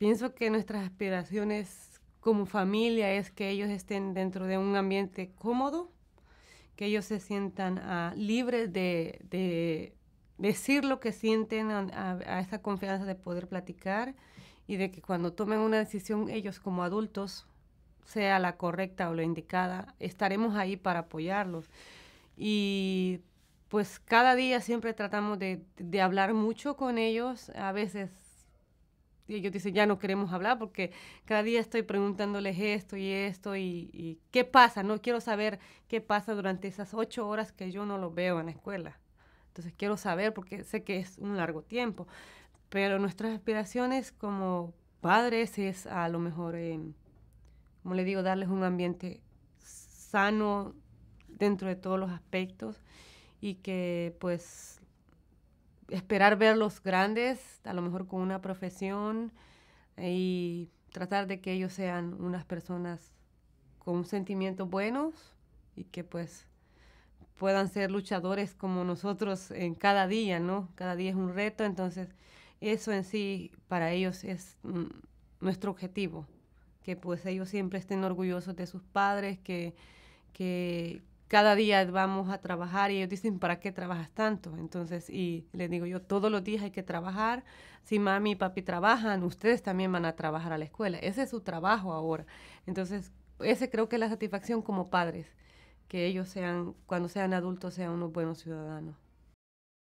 pienso que nuestras aspiraciones como familia es que ellos estén dentro de un ambiente cómodo, que ellos se sientan uh, libres de, de, decir lo que sienten, a, a, a, esa confianza de poder platicar y de que cuando tomen una decisión ellos como adultos, sea la correcta o la indicada, estaremos ahí para apoyarlos. Y pues cada día siempre tratamos de, de hablar mucho con ellos, a veces ellos dicen, ya no queremos hablar porque cada día estoy preguntándoles esto y esto y, y, qué pasa, no quiero saber qué pasa durante esas ocho horas que yo no lo veo en la escuela. Entonces quiero saber porque sé que es un largo tiempo, pero nuestras aspiraciones como padres es a lo mejor, eh, como le digo, darles un ambiente sano dentro de todos los aspectos y que pues esperar verlos grandes, a lo mejor con una profesión y tratar de que ellos sean unas personas con sentimientos buenos y que pues puedan ser luchadores como nosotros en cada día, ¿no? Cada día es un reto, entonces eso en sí para ellos es mm, nuestro objetivo, que pues ellos siempre estén orgullosos de sus padres, que, que, cada día vamos a trabajar y ellos dicen, ¿para qué trabajas tanto? Entonces, y les digo yo, todos los días hay que trabajar. Si mami y papi trabajan, ustedes también van a trabajar a la escuela. Ese es su trabajo ahora. Entonces, ese creo que es la satisfacción como padres, que ellos sean, cuando sean adultos, sean unos buenos ciudadanos.